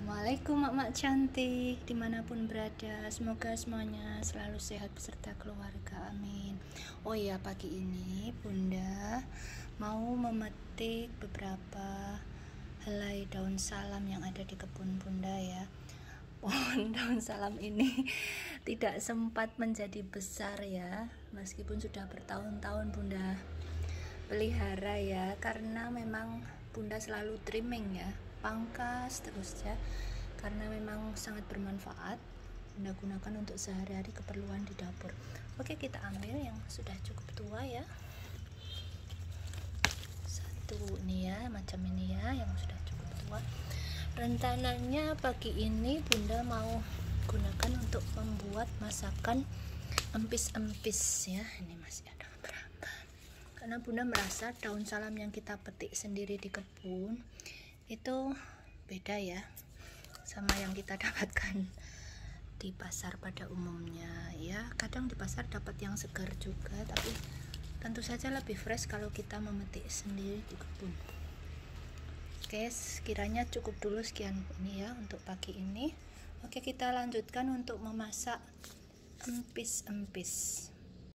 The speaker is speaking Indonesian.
Assalamualaikum mak-mak cantik di mana pun berada. Semoga semuanya selalu sehat beserta keluarga amin. Oh iya pagi ini bunda mau memetik beberapa helai daun salam yang ada di kebun bunda ya. Pohon daun salam ini tidak sempat menjadi besar ya Meskipun sudah bertahun-tahun bunda pelihara ya Karena memang bunda selalu trimming ya pangkas terus ya. Karena memang sangat bermanfaat Bunda gunakan untuk sehari-hari keperluan di dapur. Oke kita ambil yang sudah cukup tua ya. Satu ini ya macam ini ya yang sudah cukup tua. Rencananya pagi ini bunda mau gunakan untuk membuat masakan empis-empis ya. Ini masih ada beberapa. Karena bunda merasa daun salam yang kita petik sendiri di kebun itu beda ya sama yang kita dapatkan di pasar pada umumnya. Ya kadang di pasar dapat yang segar juga tapi tentu saja lebih fresh kalau kita memetik sendiri di kebun oke sekiranya cukup dulu sekian ini ya untuk pagi ini. Oke kita lanjutkan untuk memasak empis-empis